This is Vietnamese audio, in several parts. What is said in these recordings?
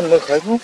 你们孩子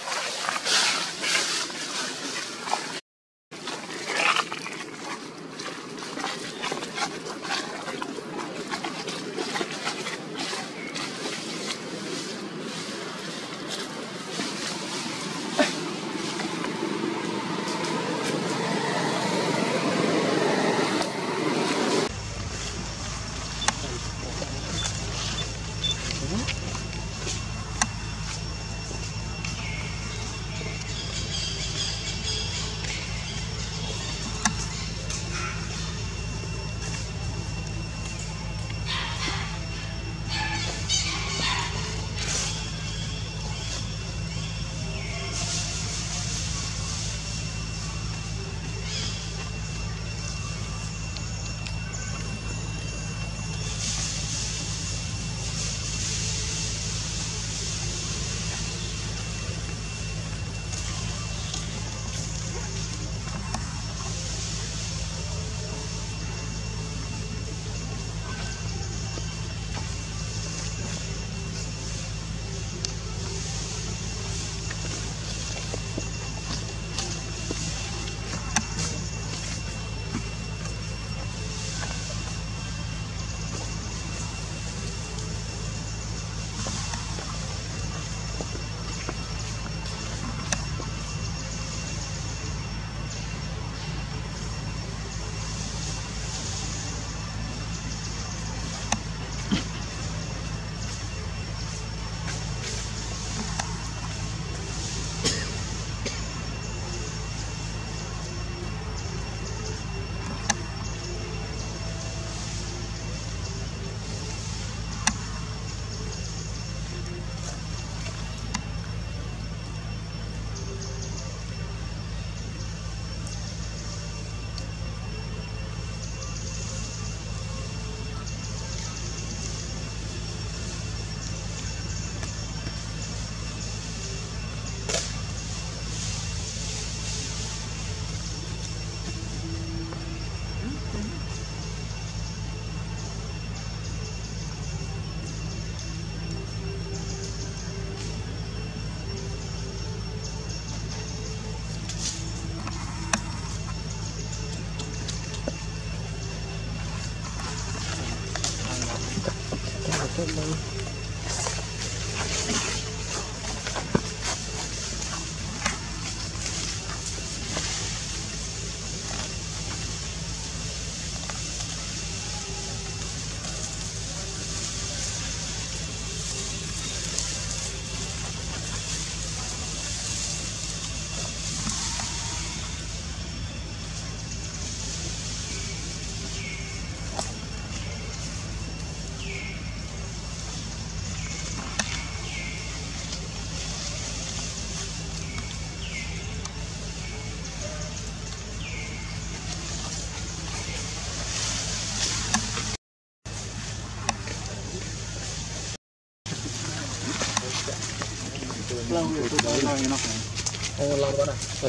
good one.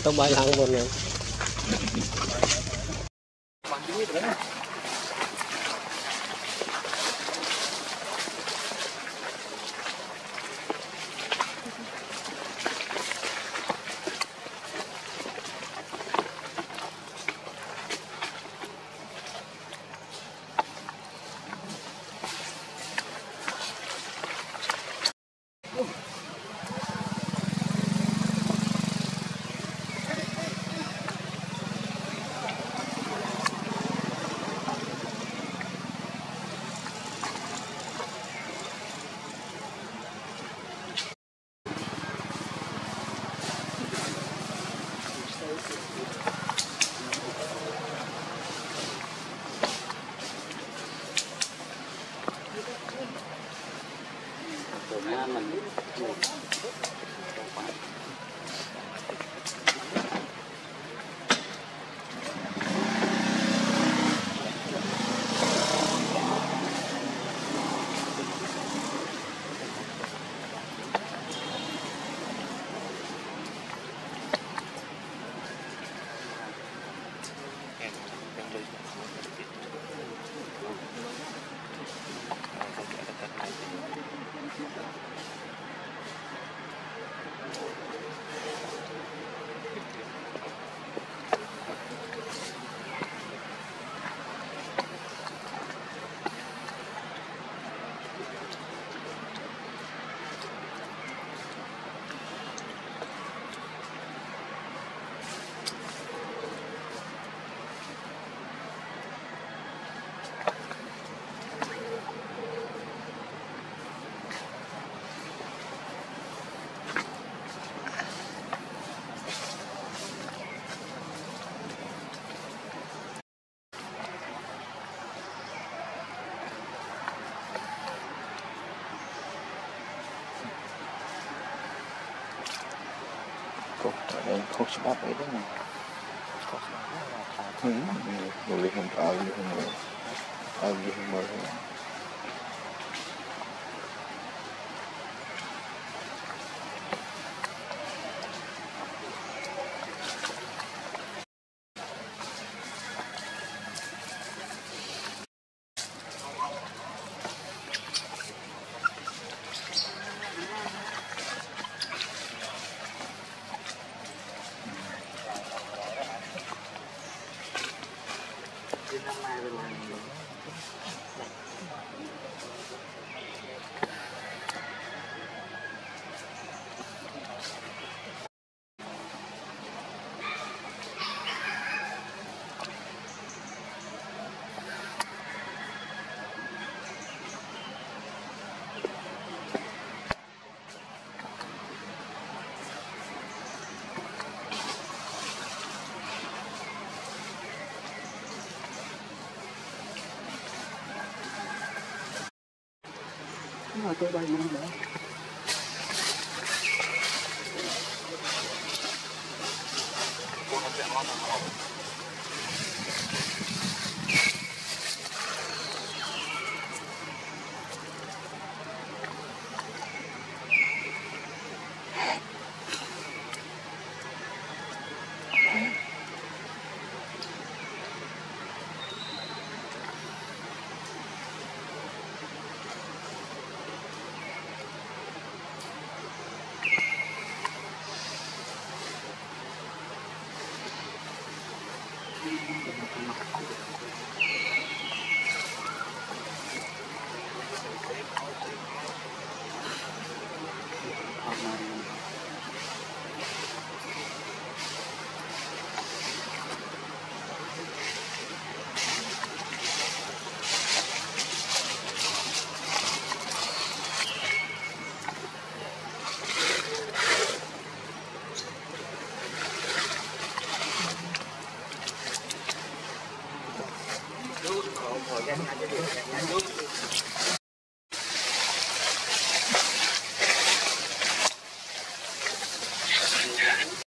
Tông bay lăng một nữa. Thank you. 거부터 여기 거기서 봐봐 이랬네 거기서 봐봐 응? 여기 흉, 아, 여기 흉물 아, 여기 흉물 là tôi bay